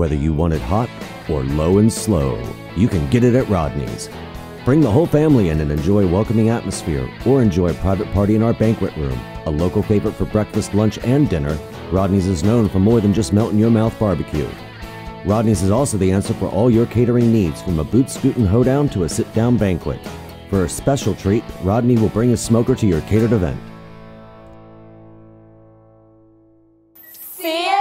Whether you want it hot or low and slow, you can get it at Rodney's. Bring the whole family in and enjoy a welcoming atmosphere or enjoy a private party in our banquet room. A local favorite for breakfast, lunch, and dinner, Rodney's is known for more than just melt in your mouth barbecue. Rodney's is also the answer for all your catering needs from a boot scootin' hoedown to a sit down banquet. For a special treat, Rodney will bring a smoker to your catered event. See ya!